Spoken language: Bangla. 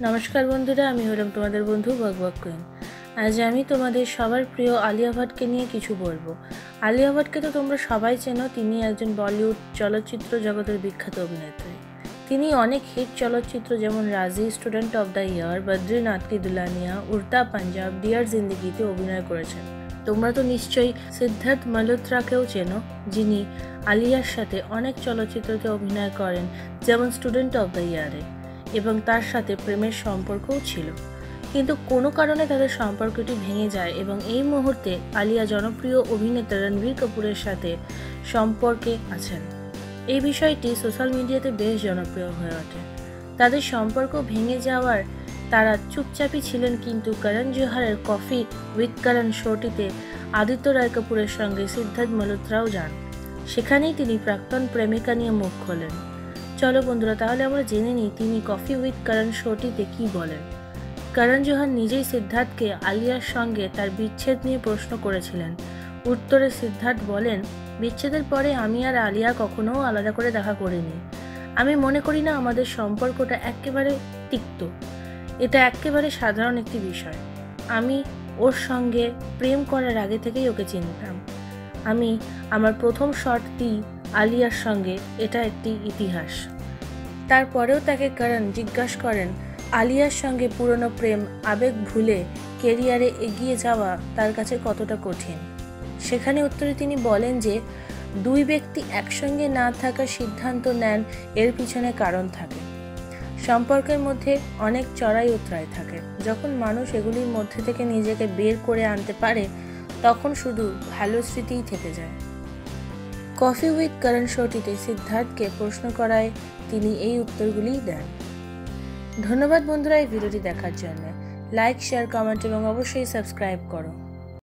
নমস্কার বন্ধুরা, আমি হলাম তোমাদের বন্ধু বকবক কুইন। আজ আমি তোমাদের সবার প্রিয় আলিয়া ভাটকে নিয়ে কিছু বলব। আলিয়া ভাটকে তো তোমরা সবাই চেনো, তিনি একজন বলিউড চলচ্চিত্র জগতের বিখ্যাত অভিনেত্রী। তিনি অনেক হিট চলচ্চিত্র যেমন Raazi, student of the year, Badrinath ki Dulhania Udta Punjab, deer জিন্দিগিতে অভিনয় করেছেন। তোমরা তো নিশ্চয়ই সিদ্ধার্থ মালহোত্রাকেও চেনো, যিনি আলিয়ার সাথে অনেক চলচ্চিত্রতে অভিনয় করেন, যেমন স্টুডেন্ট অফ দ্য ইয়ারে। এবং তার সাথে প্রেমের সম্পর্কও ছিল। কিন্তু কোনো কারণে তাদের সম্পর্কটি ভেঙে যায় এবং এই মুহূর্তে আলিয়া জনপ্রিয় অভিনেতা রণবীর কাপুরের সাথে সম্পর্কে আছেন। এই বিষয়টি সোশ্যাল মিডিয়াতে বেশ জনপ্রিয় হয়ে ওঠে। তাদের সম্পর্ক ভেঙে যাওয়ার তারা চুপচাপই ছিলেন কিন্তু করণ জোহারের কফি উইথ করণ শোটিতে আদিত্য রায় কাপুরের সঙ্গে সিদ্ধার্থ মালহোত্রাও যান। সেখানেই তিনি প্রাক্তন প্রেমিকা নিয়ে মুখ খোলেন। চলো বন্ধুরা, তাহলে আমরা জেনে নিই তিনি কফি উইথ করণ শোটিতে কি বলেন। করণ জোহার নিজেই সিদ্ধার্থকে আলিয়ার সঙ্গে তার বিচ্ছেদ নিয়ে প্রশ্ন করেছিলেন। উত্তরে সিদ্ধার্থ বলেন, বিচ্ছেদের পরে আমি আর আলিয়া কখনো আলাদা করে দেখা করিনি। আমি মনে করি না আমাদের সম্পর্কটা একেবারে তিক্ত। এটা একেবারে সাধারণ একটি বিষয়। আমি ওর সঙ্গে প্রেম করার আগে থেকেই ওকে চিনতাম। আমি আমার প্রথম শট দিই আলিয়ার সঙ্গে এটা একটি ইতিহাস। তারপরেও তাকে করণ জিজ্ঞাসা করেন, আলিয়ার সঙ্গে পুরনো প্রেম আবেগ ভুলে কেরিয়ারে এগিয়ে যাওয়া তার কাছে কতটা কঠিন? সেখানে উত্তরে তিনি বলেন যে, দুই ব্যক্তি একসঙ্গে না থাকার সিদ্ধান্ত নেন এর পিছনে কারণ থাকে। সম্পর্কের মধ্যে অনেক চড়াই উতরাই থাকে। যখন মানুষ এগুলির মধ্যে থেকে নিজেকে বের করে আনতে পারে, তখন শুধু ভালো স্মৃতিই থেকে যায়। কফি উইথ কারণ শোটিতে সিদ্ধার্থকে প্রশ্ন করায় তিনি এই উত্তরগুলি দেন। ধন্যবাদ বন্ধুরা এই ভিডিওটি দেখার জন্য। লাইক, শেয়ার, কমেন্ট এবং অবশ্যই সাবস্ক্রাইব করো।